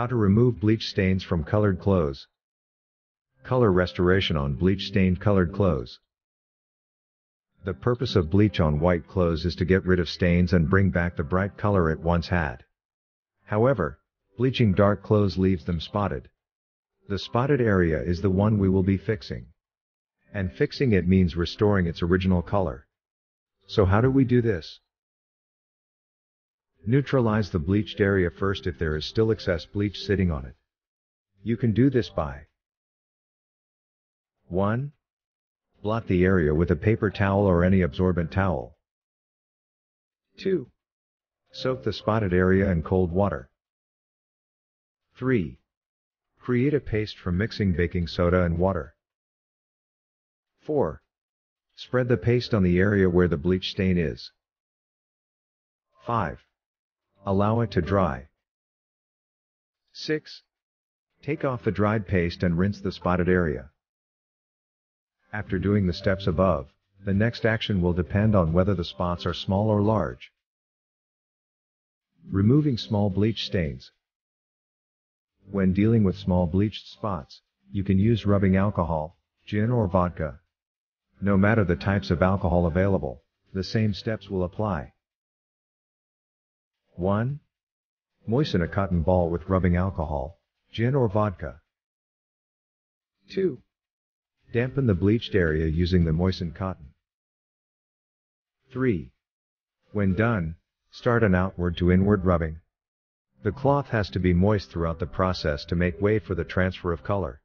How to remove bleach stains from colored clothes. Color restoration on bleach stained colored clothes. The purpose of bleach on white clothes is to get rid of stains and bring back the bright color it once had. However, bleaching dark clothes leaves them spotted. The spotted area is the one we will be fixing. And fixing it means restoring its original color. So how do we do this? Neutralize the bleached area first if there is still excess bleach sitting on it. You can do this by 1. Blot the area with a paper towel or any absorbent towel. 2. Soak the spotted area in cold water. 3. Create a paste from mixing baking soda and water. 4. Spread the paste on the area where the bleach stain is. 5. Allow it to dry. 6. Take off the dried paste and rinse the spotted area. After doing the steps above, the next action will depend on whether the spots are small or large. Removing small bleach stains. When dealing with small bleached spots, you can use rubbing alcohol, gin or vodka. No matter the types of alcohol available, the same steps will apply. 1. Moisten a cotton ball with rubbing alcohol, gin or vodka. 2. Dampen the bleached area using the moistened cotton. 3. When done, start an outward to inward rubbing. The cloth has to be moist throughout the process to make way for the transfer of color.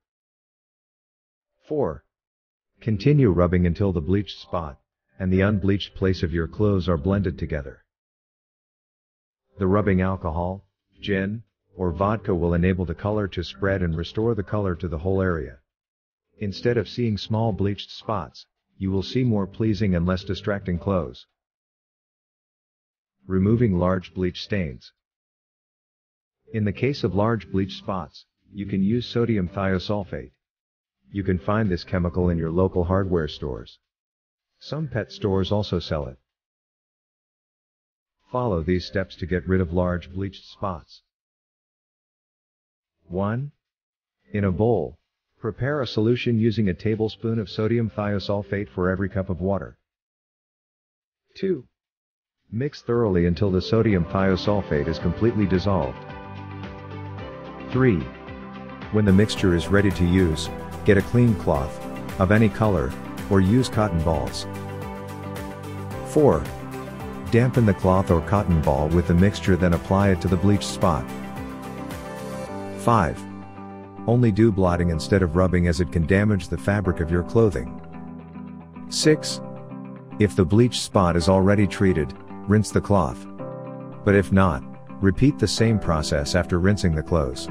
4. Continue rubbing until the bleached spot and the unbleached place of your clothes are blended together. The rubbing alcohol, gin, or vodka will enable the color to spread and restore the color to the whole area. Instead of seeing small bleached spots, you will see more pleasing and less distracting clothes. Removing large bleach stains. In the case of large bleach spots, you can use sodium thiosulfate. You can find this chemical in your local hardware stores. Some pet stores also sell it. Follow these steps to get rid of large bleached spots. 1. In a bowl, prepare a solution using a tablespoon of sodium thiosulfate for every cup of water. 2. Mix thoroughly until the sodium thiosulfate is completely dissolved. 3. When the mixture is ready to use, get a clean cloth, of any color, or use cotton balls. 4. Dampen the cloth or cotton ball with the mixture then apply it to the bleached spot. 5. Only do blotting instead of rubbing as it can damage the fabric of your clothing. 6. If the bleached spot is already treated, rinse the cloth. But if not, repeat the same process after rinsing the clothes.